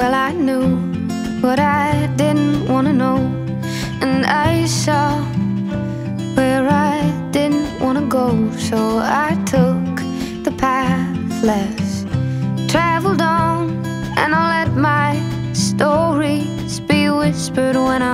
I knew what I didn't want to know, and I saw where I didn't want to go. So I took the path less traveled on, and I let my stories be whispered when I'm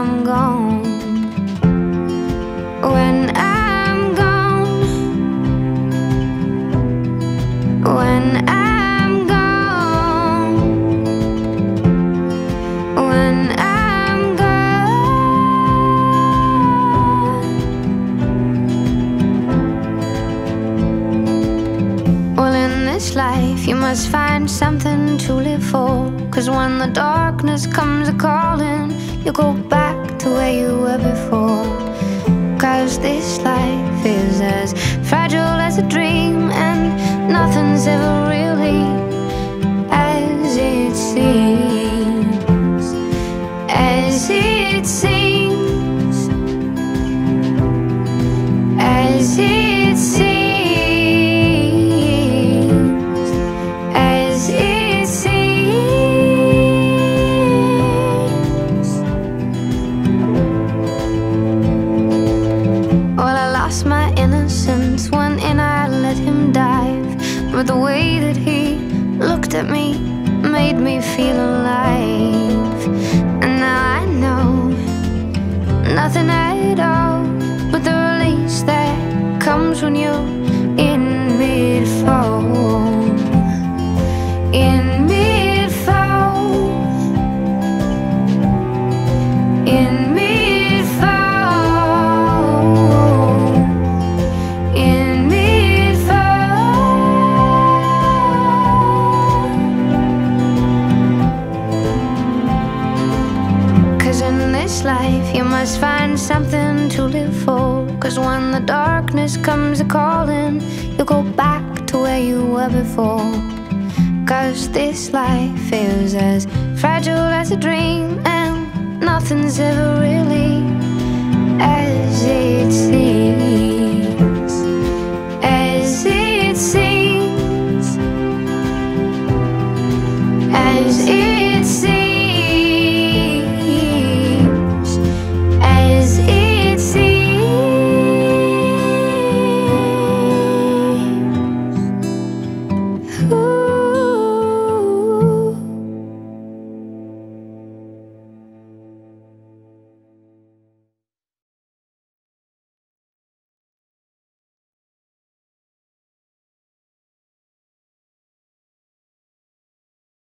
Well, in this life, you must find something to live for. Cause when the darkness comes a calling, you go back to where you were before. Cause this life is innocence when in I let him dive. But the way that he looked at me made me feel alive. And now I know nothing at all but the release that comes when you're this life you must find something to live for. Cause when the darkness comes a calling, You'll go back to where you were before. Cause this life is as fragile as a dream, and